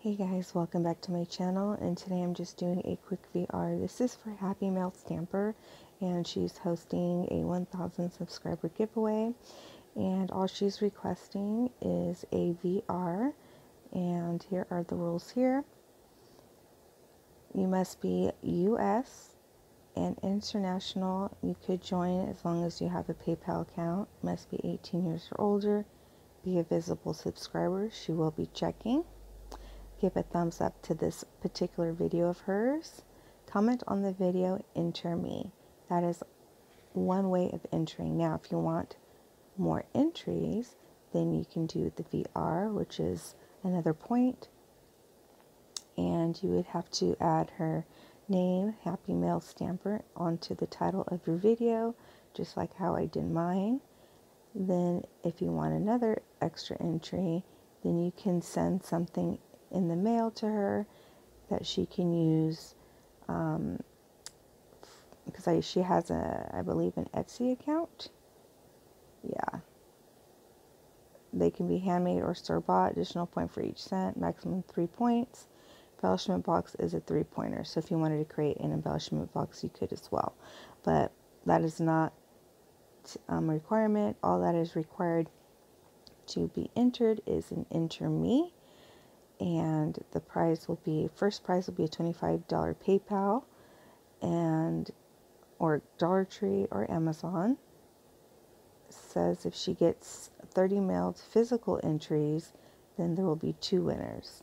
Hey guys, welcome back to my channel and today I'm just doing a quick VR. This is for Happy Mail Stamper and she's hosting a 1000 subscriber giveaway and all she's requesting is a VR and here are the rules here. You must be US and international. You could join as long as you have a PayPal account. Must be 18 years or older. Be a visible subscriber. She will be checking give a thumbs up to this particular video of hers. Comment on the video, enter me. That is one way of entering. Now, if you want more entries, then you can do the VR, which is another point. And you would have to add her name, Happy Mail Stamper, onto the title of your video, just like how I did mine. Then, if you want another extra entry, then you can send something in the mail to her that she can use um, because I, she has a I believe an Etsy account. Yeah. They can be handmade or store bought. Additional point for each cent. Maximum three points. Embellishment box is a three pointer. So if you wanted to create an embellishment box, you could as well. But that is not um, a requirement. All that is required to be entered is an enter me and the prize will be first prize will be a $25 PayPal and or Dollar Tree or Amazon. Says if she gets 30 mailed physical entries then there will be two winners.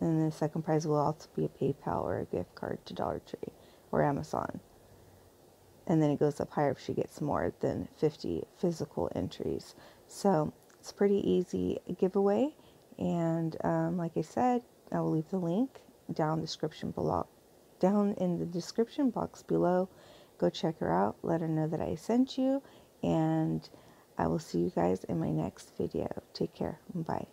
And the second prize will also be a PayPal or a gift card to Dollar Tree or Amazon. And then it goes up higher if she gets more than 50 physical entries. So it's pretty easy giveaway and um, like I said, I will leave the link down description below, down in the description box below. Go check her out. Let her know that I sent you, and I will see you guys in my next video. Take care. Bye.